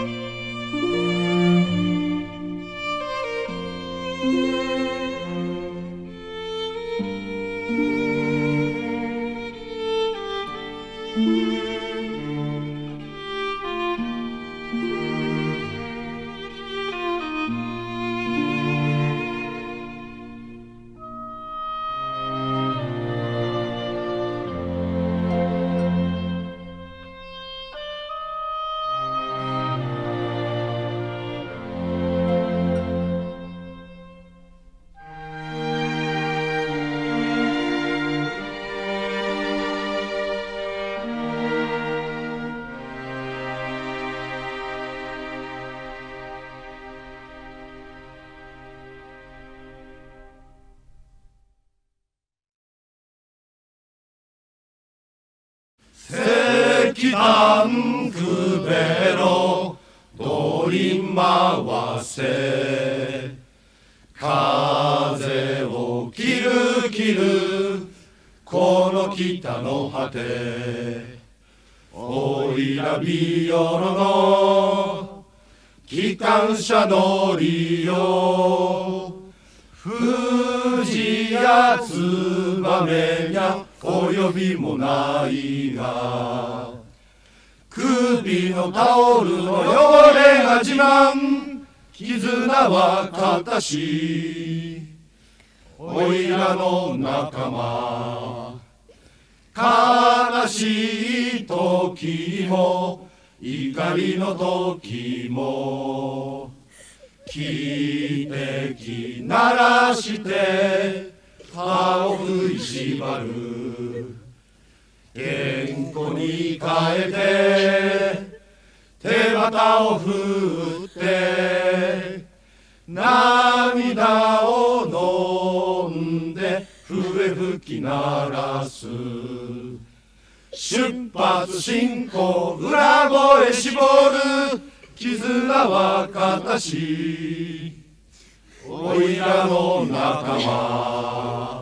Música 富士やつばめにゃ及びもないが首のタオルの汚れが自慢絆は片しおいらの仲間悲しい時も怒りの時も汽笛鳴らして歯を食いしばる。健康に変えて手旗を振って涙を飲んで笛吹き鳴らす。出発進行裏声絞る。絆は片しおいらの仲間。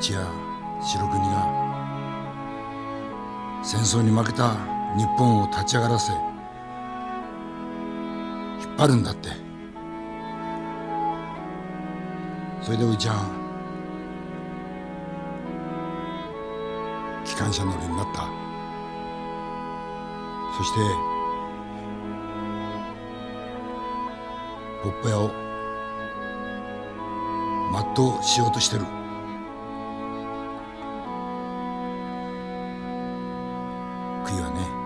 一や白国が戦争に負けた日本を立ち上がらせ引っ張るんだって。それでおいちゃん機関車乗りになった。そしてポッポ屋を全うしようとしてる。悔いはね。